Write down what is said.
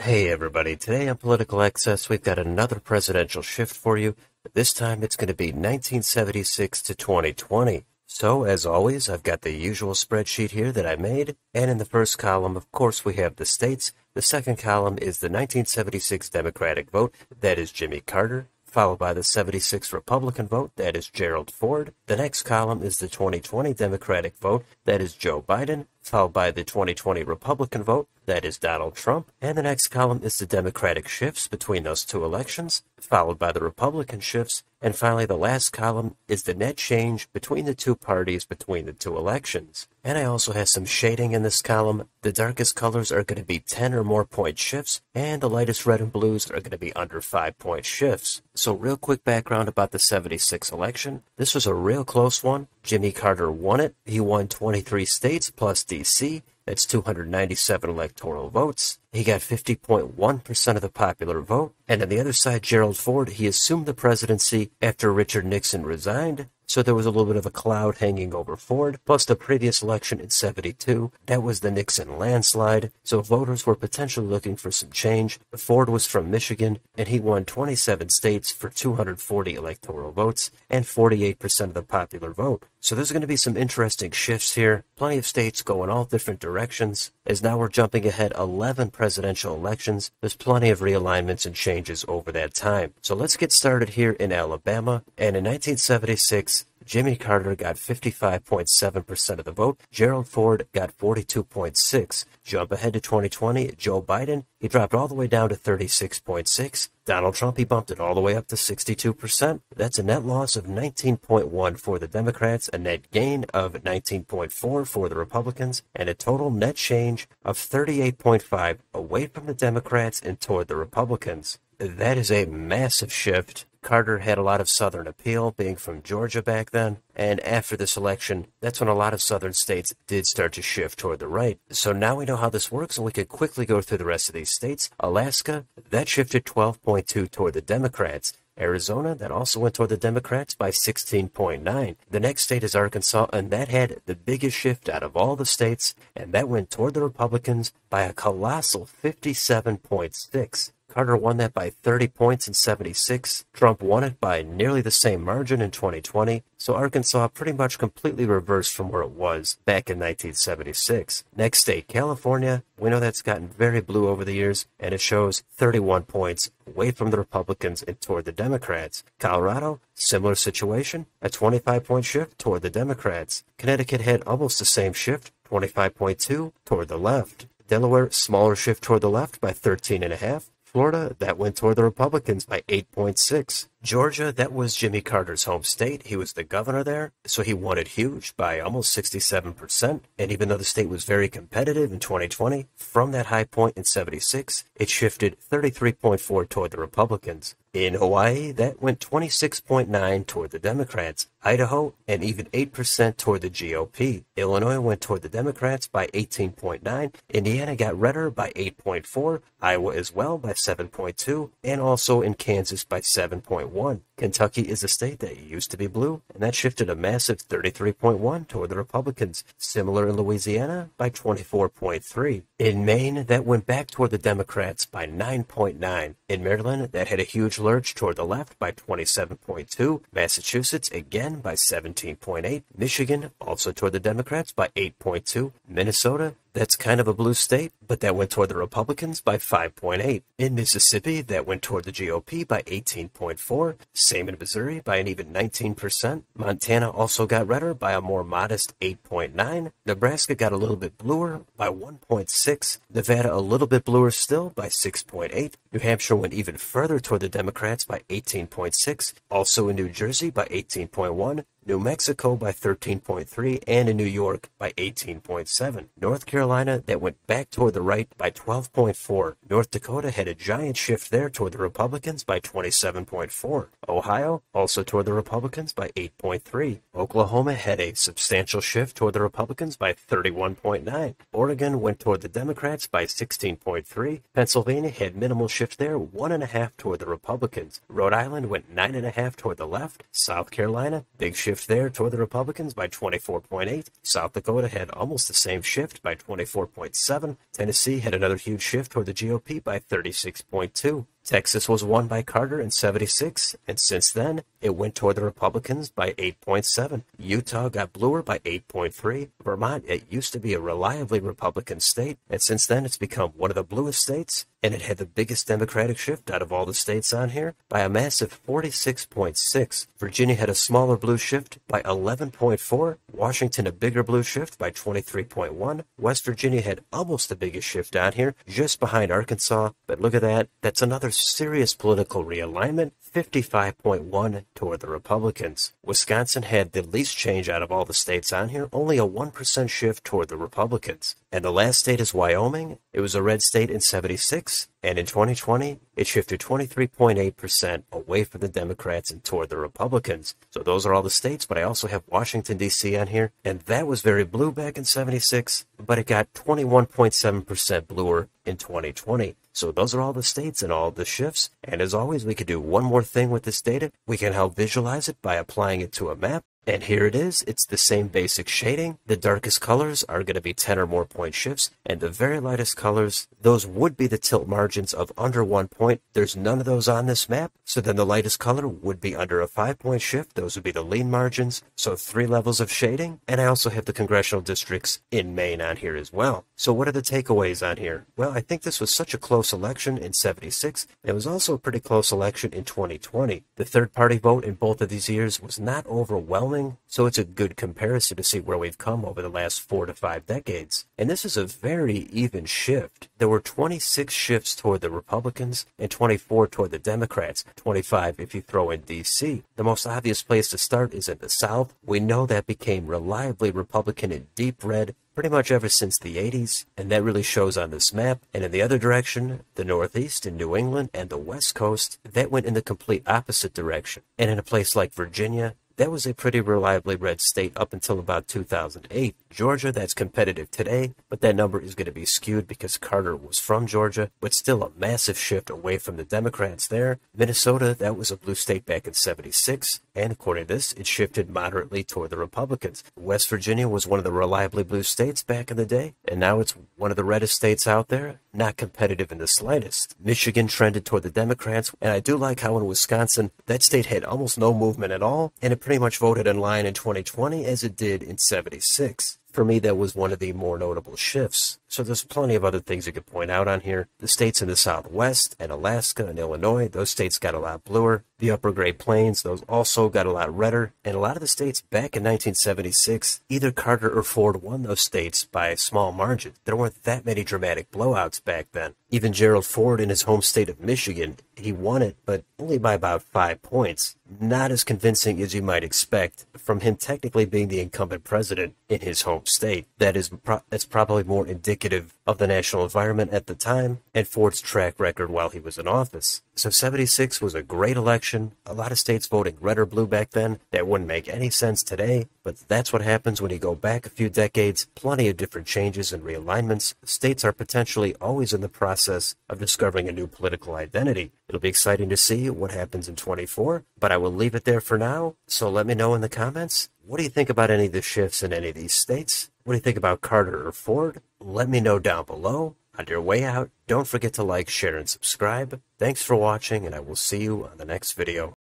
Hey everybody, today on Political Excess we've got another presidential shift for you. This time it's going to be 1976 to 2020. So, as always, I've got the usual spreadsheet here that I made, and in the first column, of course, we have the states. The second column is the 1976 Democratic vote, that is Jimmy Carter followed by the 76 Republican vote, that is Gerald Ford. The next column is the 2020 Democratic vote, that is Joe Biden, followed by the 2020 Republican vote, that is Donald Trump. And the next column is the Democratic shifts between those two elections, followed by the Republican shifts. And finally, the last column is the net change between the two parties between the two elections. And I also have some shading in this column. The darkest colors are going to be 10 or more point shifts, and the lightest red and blues are going to be under 5 point shifts. So, real quick background about the 76 election. This was a real close one. Jimmy Carter won it. He won 23 states plus D.C. That's 297 electoral votes. He got 50.1% of the popular vote. And on the other side, Gerald Ford, he assumed the presidency after Richard Nixon resigned. So there was a little bit of a cloud hanging over Ford. Plus the previous election in 72, that was the Nixon landslide. So voters were potentially looking for some change. Ford was from Michigan and he won 27 states for 240 electoral votes and 48% of the popular vote. So there's going to be some interesting shifts here. Plenty of states going all different directions. As now we're jumping ahead 11 presidential elections, there's plenty of realignments and changes over that time. So let's get started here in Alabama. And in 1976, Jimmy Carter got 55.7% of the vote. Gerald Ford got 42.6. Jump ahead to 2020, Joe Biden, he dropped all the way down to 36.6. Donald Trump, he bumped it all the way up to 62%. That's a net loss of 19.1 for the Democrats, a net gain of 19.4 for the Republicans, and a total net change of 38.5 away from the Democrats and toward the Republicans. That is a massive shift Carter had a lot of Southern appeal, being from Georgia back then. And after this election, that's when a lot of Southern states did start to shift toward the right. So now we know how this works, and we can quickly go through the rest of these states. Alaska, that shifted 12.2 toward the Democrats. Arizona, that also went toward the Democrats by 16.9. The next state is Arkansas, and that had the biggest shift out of all the states, and that went toward the Republicans by a colossal 57.6. Carter won that by 30 points in 76. Trump won it by nearly the same margin in 2020. So Arkansas pretty much completely reversed from where it was back in 1976. Next state, California. We know that's gotten very blue over the years, and it shows 31 points away from the Republicans and toward the Democrats. Colorado, similar situation, a 25 point shift toward the Democrats. Connecticut had almost the same shift, 25.2 toward the left. Delaware, smaller shift toward the left by 13.5. Florida, that went toward the Republicans by 8.6. Georgia, that was Jimmy Carter's home state. He was the governor there, so he won it huge by almost 67%. And even though the state was very competitive in 2020, from that high point in 76, it shifted 33.4 toward the Republicans. In Hawaii, that went 26.9 toward the Democrats. Idaho, and even 8% toward the GOP. Illinois went toward the Democrats by 18.9. Indiana got redder by 8.4. Iowa as well by 7.2. And also in Kansas by 7.1. Kentucky is a state that used to be blue, and that shifted a massive 33.1 toward the Republicans. Similar in Louisiana by 24.3. In Maine, that went back toward the Democrats by 9.9. In Maryland, that had a huge lurch toward the left by 27.2. Massachusetts, again by 17.8. Michigan, also toward the Democrats by 8.2. Minnesota, that's kind of a blue state, but that went toward the Republicans by 5.8. In Mississippi, that went toward the GOP by 18.4. Same in Missouri by an even 19%. Montana also got redder by a more modest 8.9. Nebraska got a little bit bluer by 1.6. Nevada a little bit bluer still by 6.8. New Hampshire went even further toward the Democrats by 18.6. Also in New Jersey by 18.1. New Mexico by 13.3, and in New York by 18.7. North Carolina, that went back toward the right by 12.4. North Dakota had a giant shift there toward the Republicans by 27.4. Ohio, also toward the Republicans by 8.3. Oklahoma had a substantial shift toward the Republicans by 31.9. Oregon went toward the Democrats by 16.3. Pennsylvania had minimal shift there, 1.5 toward the Republicans. Rhode Island went 9.5 toward the left. South Carolina, big shift shift there toward the Republicans by 24.8. South Dakota had almost the same shift by 24.7. Tennessee had another huge shift toward the GOP by 36.2. Texas was won by Carter in 76, and since then, it went toward the Republicans by 8.7. Utah got bluer by 8.3. Vermont, it used to be a reliably Republican state, and since then it's become one of the bluest states, and it had the biggest Democratic shift out of all the states on here by a massive 46.6. Virginia had a smaller blue shift by 11.4. Washington a bigger blue shift by 23.1. West Virginia had almost the biggest shift on here, just behind Arkansas, but look at that, that's another serious political realignment, 55.1 toward the Republicans. Wisconsin had the least change out of all the states on here, only a 1% shift toward the Republicans. And the last state is Wyoming. It was a red state in 76, and in 2020, it shifted 23.8% away from the Democrats and toward the Republicans. So those are all the states, but I also have Washington, D.C. on here, and that was very blue back in 76, but it got 21.7% bluer in 2020. So those are all the states and all the shifts. And as always, we could do one more thing with this data. We can help visualize it by applying it to a map. And here it is. It's the same basic shading. The darkest colors are going to be 10 or more point shifts. And the very lightest colors, those would be the tilt margins of under one point. There's none of those on this map. So then the lightest color would be under a five point shift. Those would be the lean margins. So three levels of shading. And I also have the congressional districts in Maine on here as well. So what are the takeaways on here? Well, I think this was such a close election in 76. and It was also a pretty close election in 2020. The third party vote in both of these years was not overwhelming so it's a good comparison to see where we've come over the last four to five decades. And this is a very even shift. There were 26 shifts toward the Republicans and 24 toward the Democrats, 25 if you throw in D.C. The most obvious place to start is in the South. We know that became reliably Republican in deep red pretty much ever since the 80s, and that really shows on this map. And in the other direction, the Northeast in New England and the West Coast, that went in the complete opposite direction. And in a place like Virginia, that was a pretty reliably red state up until about 2008. Georgia, that's competitive today, but that number is going to be skewed because Carter was from Georgia, but still a massive shift away from the Democrats there. Minnesota, that was a blue state back in 76, and according to this, it shifted moderately toward the Republicans. West Virginia was one of the reliably blue states back in the day, and now it's one of the reddest states out there, not competitive in the slightest. Michigan trended toward the Democrats, and I do like how in Wisconsin, that state had almost no movement at all, and it pretty much voted in line in 2020 as it did in 76. For me, that was one of the more notable shifts. So there's plenty of other things you could point out on here. The states in the Southwest and Alaska and Illinois, those states got a lot bluer. The upper Great Plains, those also got a lot redder. And a lot of the states back in 1976, either Carter or Ford won those states by a small margin. There weren't that many dramatic blowouts back then. Even Gerald Ford in his home state of Michigan, he won it, but only by about five points. Not as convincing as you might expect from him technically being the incumbent president in his home state. That is, pro- that's probably more indicative of the national environment at the time and Ford's track record while he was in office. So 76 was a great election. A lot of states voting red or blue back then. That wouldn't make any sense today, but that's what happens when you go back a few decades. Plenty of different changes and realignments. States are potentially always in the process of discovering a new political identity. It'll be exciting to see what happens in 24, but I will leave it there for now. So let me know in the comments. What do you think about any of the shifts in any of these states? What do you think about Carter or Ford? Let me know down below. On your way out, don't forget to like, share, and subscribe. Thanks for watching, and I will see you on the next video.